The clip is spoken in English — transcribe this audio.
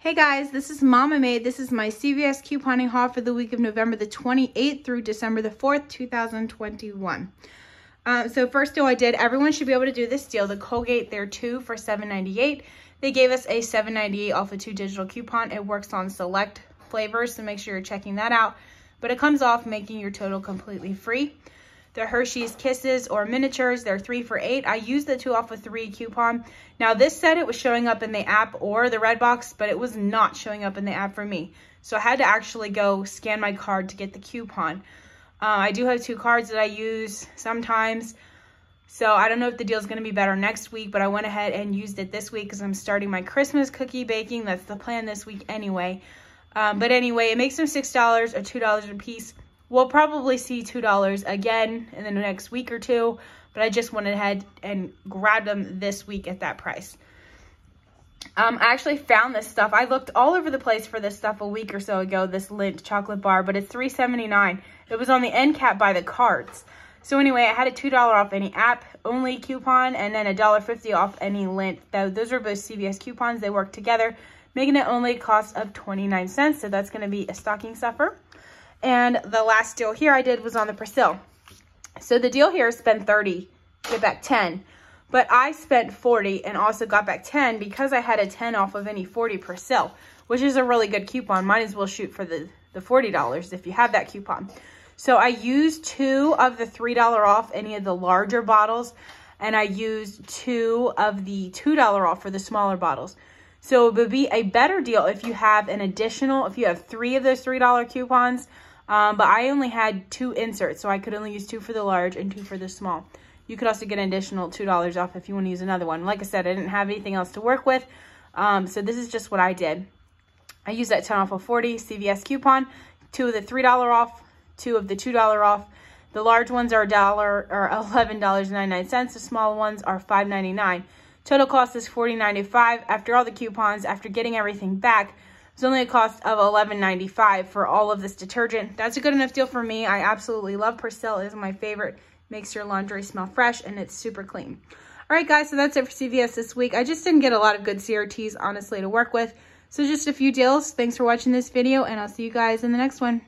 Hey guys, this is Momma Made. This is my CVS couponing haul for the week of November the 28th through December the 4th, 2021. Um, so first deal I did, everyone should be able to do this deal. The Colgate, they're two for $7.98. They gave us a $7.98 off a two digital coupon. It works on select flavors, so make sure you're checking that out. But it comes off making your total completely free. The Hershey's Kisses or miniatures, they're three for eight. I used the two off of three coupon. Now this said it was showing up in the app or the Redbox, but it was not showing up in the app for me. So I had to actually go scan my card to get the coupon. Uh, I do have two cards that I use sometimes. So I don't know if the deal is going to be better next week, but I went ahead and used it this week because I'm starting my Christmas cookie baking. That's the plan this week anyway. Um, but anyway, it makes them $6 or $2 a piece. We'll probably see $2 again in the next week or two, but I just went ahead and grabbed them this week at that price. Um, I actually found this stuff. I looked all over the place for this stuff a week or so ago, this Lindt chocolate bar, but it's $3.79. It was on the end cap by the cards. So anyway, I had a $2 off any app only coupon and then a dollar fifty off any Lindt. Those are both CVS coupons. They work together, making it only a cost of 29 cents. So that's going to be a stocking stuffer. And the last deal here I did was on the Persil. So the deal here is spend 30, get back 10. But I spent 40 and also got back 10 because I had a 10 off of any 40 Persil, which is a really good coupon. Might as well shoot for the, the $40 if you have that coupon. So I used two of the $3 off any of the larger bottles, and I used two of the $2 off for the smaller bottles. So it would be a better deal if you have an additional, if you have three of those $3 coupons, um, but I only had two inserts, so I could only use two for the large and two for the small. You could also get an additional $2 off if you want to use another one. Like I said, I didn't have anything else to work with, um, so this is just what I did. I used that 10 off of 40 CVS coupon, two of the $3 off, two of the $2 off. The large ones are dollar or $11.99. The small ones are $5.99. Total cost is $40.95. After all the coupons, after getting everything back, it's only a cost of $11.95 for all of this detergent. That's a good enough deal for me. I absolutely love Persil. Is my favorite. Makes your laundry smell fresh and it's super clean. All right, guys, so that's it for CVS this week. I just didn't get a lot of good CRTs, honestly, to work with. So just a few deals. Thanks for watching this video, and I'll see you guys in the next one.